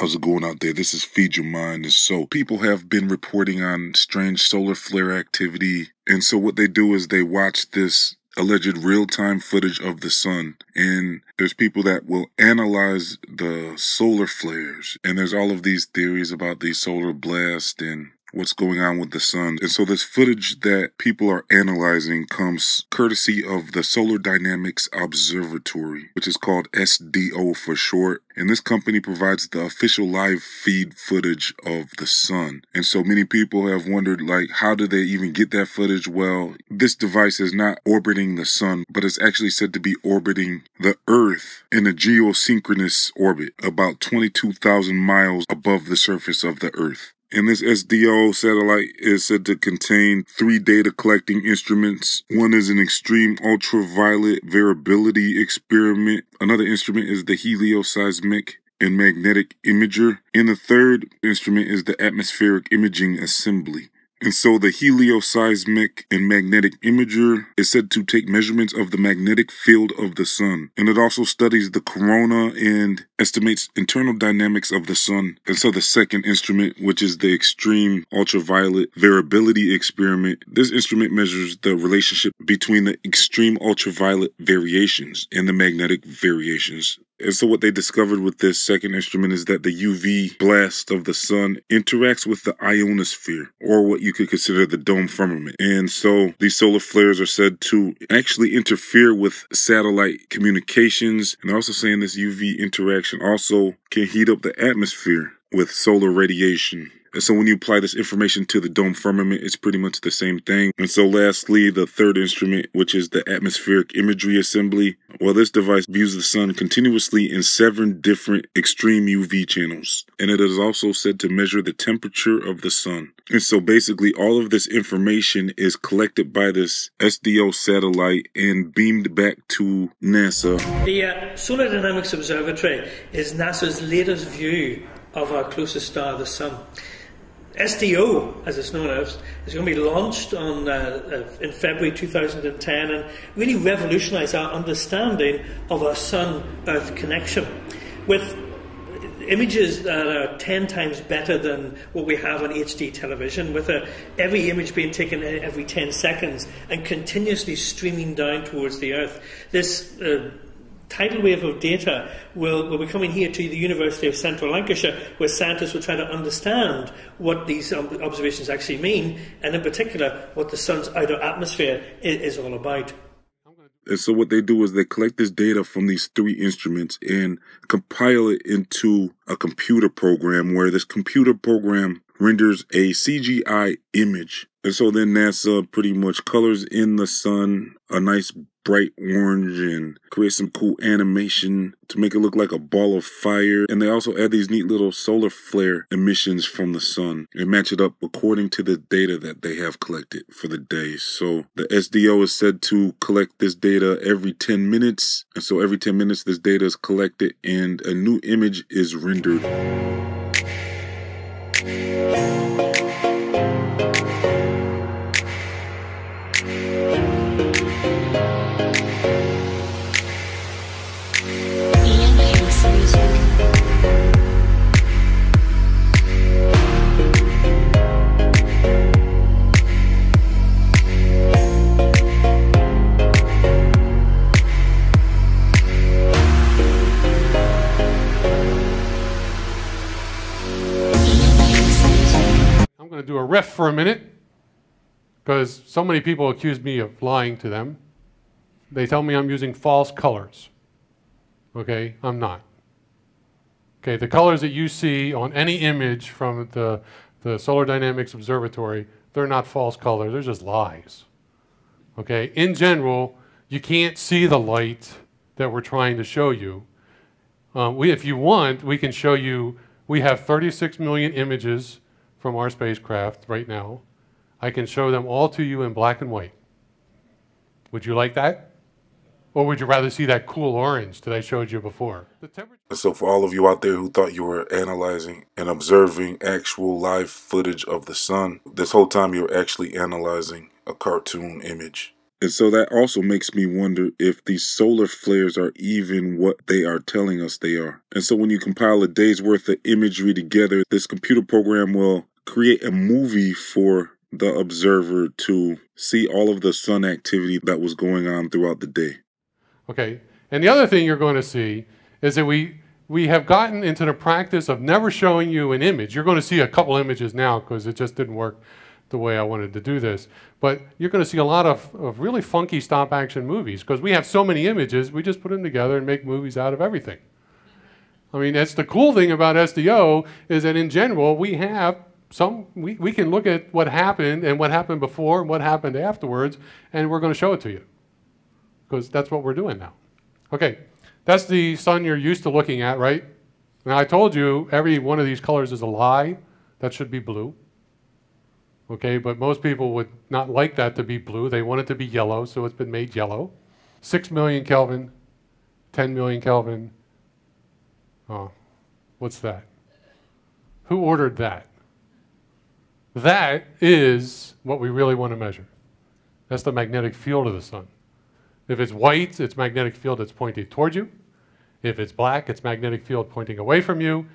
How's it going out there? This is Feed Your Mind. And so people have been reporting on strange solar flare activity. And so what they do is they watch this alleged real time footage of the sun. And there's people that will analyze the solar flares. And there's all of these theories about these solar blasts and what's going on with the sun. And so this footage that people are analyzing comes courtesy of the Solar Dynamics Observatory, which is called SDO for short. And this company provides the official live feed footage of the sun. And so many people have wondered, like, how do they even get that footage? Well, this device is not orbiting the sun, but it's actually said to be orbiting the earth in a geosynchronous orbit about 22,000 miles above the surface of the earth. And this SDO satellite is said to contain three data collecting instruments. One is an extreme ultraviolet variability experiment. Another instrument is the helioseismic and magnetic imager. And the third instrument is the atmospheric imaging assembly. And so the helioseismic and magnetic imager is said to take measurements of the magnetic field of the sun. And it also studies the corona and estimates internal dynamics of the sun. And so the second instrument, which is the extreme ultraviolet variability experiment, this instrument measures the relationship between the extreme ultraviolet variations and the magnetic variations and so, what they discovered with this second instrument is that the UV blast of the sun interacts with the ionosphere, or what you could consider the dome firmament. And so, these solar flares are said to actually interfere with satellite communications. And they're also saying this UV interaction also can heat up the atmosphere with solar radiation. And so when you apply this information to the dome firmament, it's pretty much the same thing. And so lastly, the third instrument, which is the atmospheric imagery assembly. Well, this device views the sun continuously in seven different extreme UV channels. And it is also said to measure the temperature of the sun. And so basically all of this information is collected by this SDO satellite and beamed back to NASA. The uh, Solar Dynamics Observatory is NASA's latest view of our closest star, the Sun. SDO, as it's known as, is going to be launched on, uh, uh, in February 2010 and really revolutionise our understanding of our Sun Earth connection with images that are 10 times better than what we have on HD television, with a, every image being taken every 10 seconds and continuously streaming down towards the Earth. This uh, tidal wave of data will, will be coming here to the University of Central Lancashire, where scientists will try to understand what these observations actually mean, and in particular, what the sun's outer atmosphere is, is all about. And so what they do is they collect this data from these three instruments and compile it into a computer program where this computer program renders a CGI image. And so then NASA pretty much colors in the sun a nice bright orange and create some cool animation to make it look like a ball of fire. And they also add these neat little solar flare emissions from the sun and match it up according to the data that they have collected for the day. So the SDO is said to collect this data every 10 minutes. And so every 10 minutes, this data is collected and a new image is rendered. Riff for a minute because so many people accuse me of lying to them. They tell me I'm using false colors. Okay, I'm not. Okay, the colors that you see on any image from the, the Solar Dynamics Observatory, they're not false colors, they're just lies. Okay, in general, you can't see the light that we're trying to show you. Um, we, if you want, we can show you, we have 36 million images from our spacecraft right now. I can show them all to you in black and white. Would you like that? Or would you rather see that cool orange that I showed you before? So for all of you out there who thought you were analyzing and observing actual live footage of the sun, this whole time you're actually analyzing a cartoon image. And so that also makes me wonder if these solar flares are even what they are telling us they are. And so when you compile a day's worth of imagery together, this computer program will create a movie for the observer to see all of the sun activity that was going on throughout the day. Okay. And the other thing you're going to see is that we we have gotten into the practice of never showing you an image. You're going to see a couple images now because it just didn't work the way I wanted to do this. But you're going to see a lot of, of really funky stop action movies because we have so many images, we just put them together and make movies out of everything. I mean, that's the cool thing about SDO is that in general, we have some, we, we can look at what happened and what happened before and what happened afterwards, and we're going to show it to you because that's what we're doing now. Okay, that's the sun you're used to looking at, right? Now, I told you every one of these colors is a lie. That should be blue. Okay, but most people would not like that to be blue. They want it to be yellow, so it's been made yellow. 6 million Kelvin, 10 million Kelvin. Oh, what's that? Who ordered that? That is what we really want to measure. That's the magnetic field of the sun. If it's white, it's magnetic field that's pointing towards you. If it's black, it's magnetic field pointing away from you.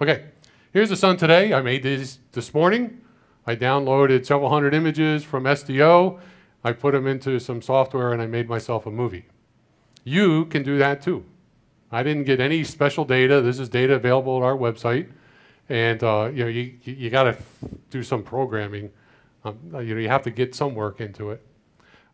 Okay, here's the sun today. I made these this morning. I downloaded several hundred images from SDO. I put them into some software and I made myself a movie. You can do that too. I didn't get any special data. This is data available at our website. And uh, you know, you, you got to do some programming. Um, you know, you have to get some work into it.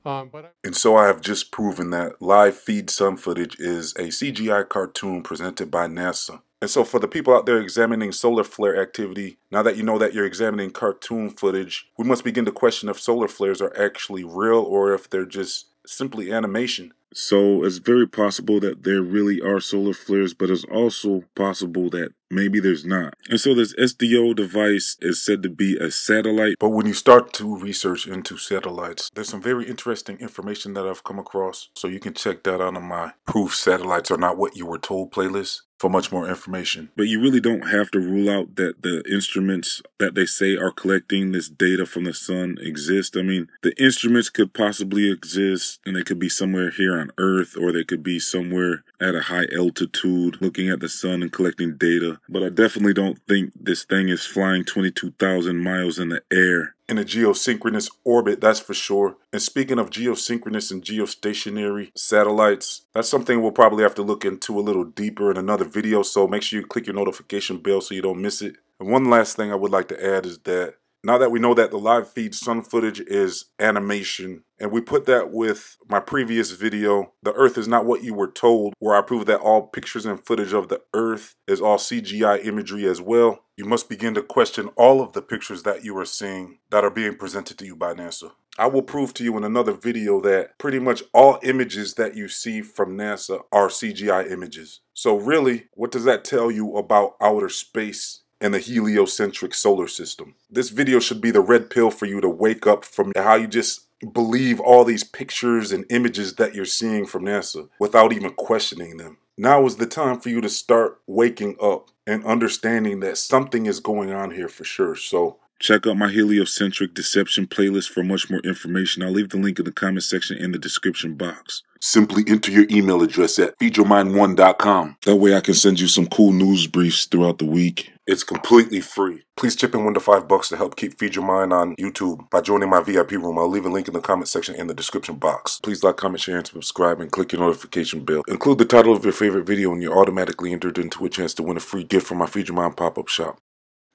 Um, but and so I have just proven that live feed sun footage is a CGI cartoon presented by NASA. And so for the people out there examining solar flare activity, now that you know that you're examining cartoon footage, we must begin to question if solar flares are actually real or if they're just simply animation. So it's very possible that there really are solar flares, but it's also possible that maybe there's not. And so this SDO device is said to be a satellite. But when you start to research into satellites, there's some very interesting information that I've come across. So you can check that out on my Proof Satellites Are Not What You Were Told playlist for much more information. But you really don't have to rule out that the instruments that they say are collecting this data from the sun exist. I mean, the instruments could possibly exist and they could be somewhere here on Earth or they could be somewhere at a high altitude looking at the sun and collecting data. But I definitely don't think this thing is flying 22,000 miles in the air in a geosynchronous orbit, that's for sure. And speaking of geosynchronous and geostationary satellites, that's something we'll probably have to look into a little deeper in another video. So make sure you click your notification bell so you don't miss it. And one last thing I would like to add is that now that we know that the live feed sun footage is animation, and we put that with my previous video, The Earth is Not What You Were Told, where I proved that all pictures and footage of the Earth is all CGI imagery as well, you must begin to question all of the pictures that you are seeing that are being presented to you by NASA. I will prove to you in another video that pretty much all images that you see from NASA are CGI images. So really, what does that tell you about outer space and the heliocentric solar system. This video should be the red pill for you to wake up from how you just believe all these pictures and images that you're seeing from NASA without even questioning them. Now is the time for you to start waking up and understanding that something is going on here for sure. So Check out my heliocentric deception playlist for much more information. I'll leave the link in the comment section in the description box. Simply enter your email address at feedyourmind1.com. That way I can send you some cool news briefs throughout the week. It's completely free. Please chip in one to five bucks to help keep Feed Your Mind on YouTube by joining my VIP room. I'll leave a link in the comment section in the description box. Please like, comment, share, and subscribe, and click your notification bell. Include the title of your favorite video, and you're automatically entered into a chance to win a free gift from my Feed Your Mind pop-up shop.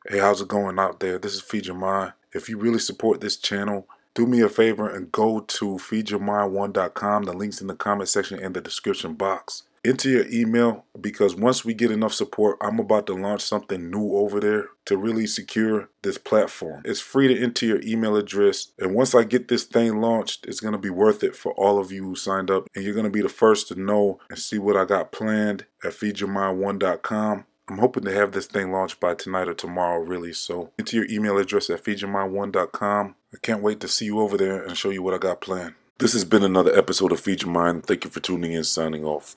Hey, how's it going out there? This is Feed Your Mind. If you really support this channel, do me a favor and go to feedyourmind1.com. The link's in the comment section and the description box. Enter your email because once we get enough support, I'm about to launch something new over there to really secure this platform. It's free to enter your email address. And once I get this thing launched, it's going to be worth it for all of you who signed up. And you're going to be the first to know and see what I got planned at feedyourmind1.com. I'm hoping to have this thing launched by tonight or tomorrow, really. So enter your email address at feedyourmind1.com. I can't wait to see you over there and show you what I got planned. This has been another episode of Feed Your Mind. Thank you for tuning in, signing off.